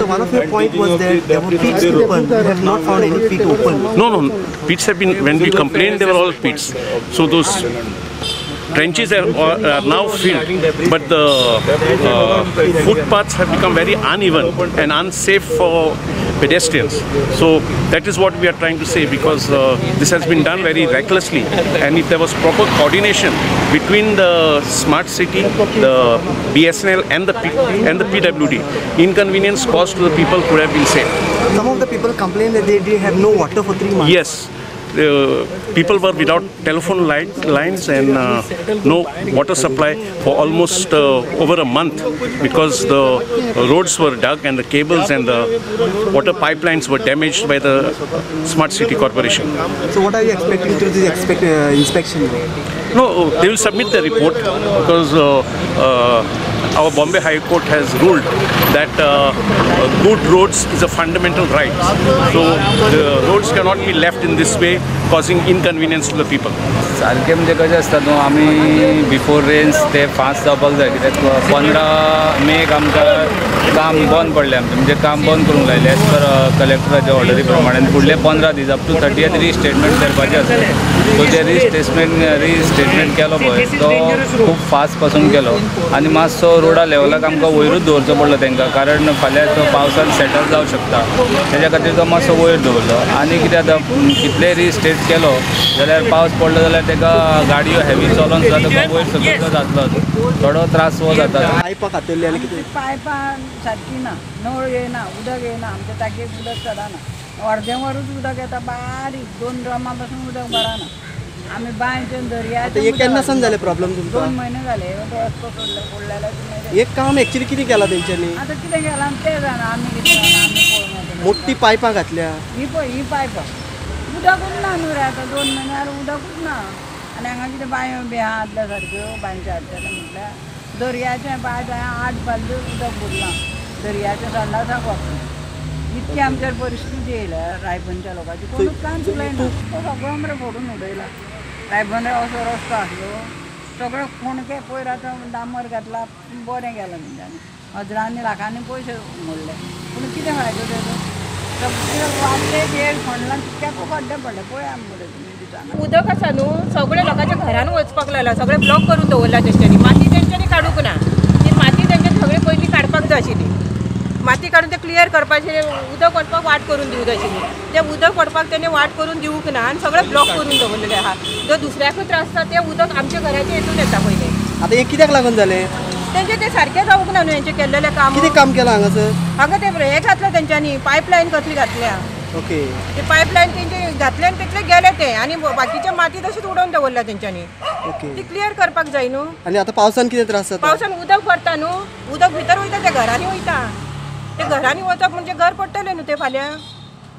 So one of your point was that there were pits open. We have not found any pit open. No, no, pits have been, when we complained, they were all pits. So those trenches are, are now filled, but the uh, footpaths have become very uneven and unsafe for pedestrians. So that is what we are trying to say because uh, this has been done very recklessly. And if there was proper coordination between the smart city, the BSNL, and the P- and the PWD, inconvenience caused to the people could have been saved. Some of the people complained that they did have no water for three months. Yes, uh, people were without telephone line, lines and uh, no water supply for almost uh, over a month because the roads were dug and the cables and the water pipelines were damaged by the Smart City Corporation. So what are you expecting through this expect, uh, inspection? No, they will submit the report because uh, uh, our Bombay High Court has ruled that uh, good roads is a fundamental right. So the roads cannot be left in this way, causing inconvenience to the people. सारकें म्हणजे कशें आसता न्हू आमी before rains ते fast जावपाक जाय कित्याक पंदरा मेक आमकां काम बंद पडलें आमचें. म्हणजे काम बंद करूंक लायलें एज पर कलेक्टराच्या ऑर्डरी प्रमाणे. आनी फुडले पंदरा दीस अप टू थर्टीएथ रिस्टेटमेंट करपाचें आसलें सो ते रिस्टेटमेंट रिस्टेटमेंट केलो पळय तो खूब फास्टपासून केलो. आनी मातसो रोडा लेवलाक आमकां वयरूच दवरचो पडलो तांकां कारण फाल्यां तो पावसान सेटल जावंक शकता. तेज्या खातीर तो मातसो वयर दवरलो आनी कितें आतां कितले रिस्टेट केलो जाल्यार पावस पडलो जाल्यार ताका गाडयो हेवी चलोन सुद्दां ताका वयर सकयल तो जातलोच. थोडो त्रास हो जाता. पायपां खातल्ली आनी कितें? पायपां सारकी ना. नळ येना उदक येना. आमच्या टाकयेक उदक चडना. अर्दें वरूच उदक येता बारीक. दोन ड्रमा पासून उदक भराना आमी बांयचें आता दर्याचें हे केन्ना सावन जाले प्रॉब्लेम दोन तुमकां म्हयने जाले रस्तो सोडले सोडलेले एक काम एक्चुअली कितें केलां तेंच्यांनी आतां कितें केलां ते जाणा आमी कितें जाणा आमी पळोवंक वचना. मोठी पायपां घातल्या. ही पळय ही पायपां उदकूच ना न्हू रे आतां दोन म्हयन्यार उदकूच ना. आनी हांगा कितें बांयो बी आहा आदल्या सारक्यो बांयचे हाडटले म्हटल्यार दर्याचें बाय थंय आठ बालद्यो उदक बुडलां दर्याच्या संडासाक वचून इतकी आमचेर परिस्थिती येयल्या रायबंदच्या लोकांची. कोणूच कांयच उलयना तो सगळो मरे फोडून उडयला रायबंदे असो रस्तो आसलो हो. सगळो फोणके पयर आतां डांबर घातला बरें गेलां तेंच्यांनी हजरांनी लाखांनी पयशे मोडले. पूण कितें फायदो तेजो सगळे वाटले गेल कित्याक खड्डे पडले. पळय मरे तुमी दिसांना उदक आसा न्हू सगळे लोकांच्या घरान वचपाक लागला. सगळे ब्लॉक करून दवरला तेंच्यांनी माती तेंच्यांनी काडूंक ना ती माती तेंच्यांनी सगळी पयलीं काडपाक जाय आशिल्ली माती काडून ते क्लियर करपाचें उदक वचपाक वाट करून दिवंक जाय आशिल्ली ते उदक पडपाक तेणी वाट करून दिवंक ना आनी सगळे ब्लॉक करून दवरलेले आहा जो दुसऱ्याकूय त्रास जाता ते उदक आमच्या घराच्या हितून येता पयलीं आतां हे कित्याक लागून जालें तेंचे ते सारकें जावंक ना न्हू हेंचे केल्लेले काम. कितें काम केलां हांगासर? हांगा ते हे घातले तेंच्यांनी पायपलायन कसली घातल्या. ओके. ते पायपलायन तेंचे घातले आनी तितले गेले ते. आनी बाकीचे माती तशीच उडोवन दवरल्या तेंच्यांनी ओके. ती क्लियर करपाक जाय न्हू. आनी आतां पावसान कितें त्रास जाता पावसान उदक भरता न्हू. उदक भितर वयता ते घरांनी वयता. ते घरांनी वचप म्हणजे घर पडटले न्हू ते फाल्यां.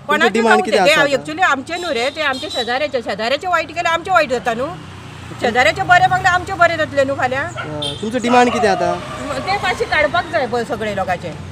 कोणाचे कितें ते आसा आतां? एक्च्युली आमचे न्हू रे ते आमचे शेजाऱ्याचे. शेजाऱ्याचे वायट केले आमचे वायट जाता न्हू शेजाऱ्याचे बरे मागले आमचे बरे जातले न्हू फाल्यां. अं, तुमचो डिमांड कितें आतां? ते मातशें काडपाक जाय पळय सगळे लोकांचे.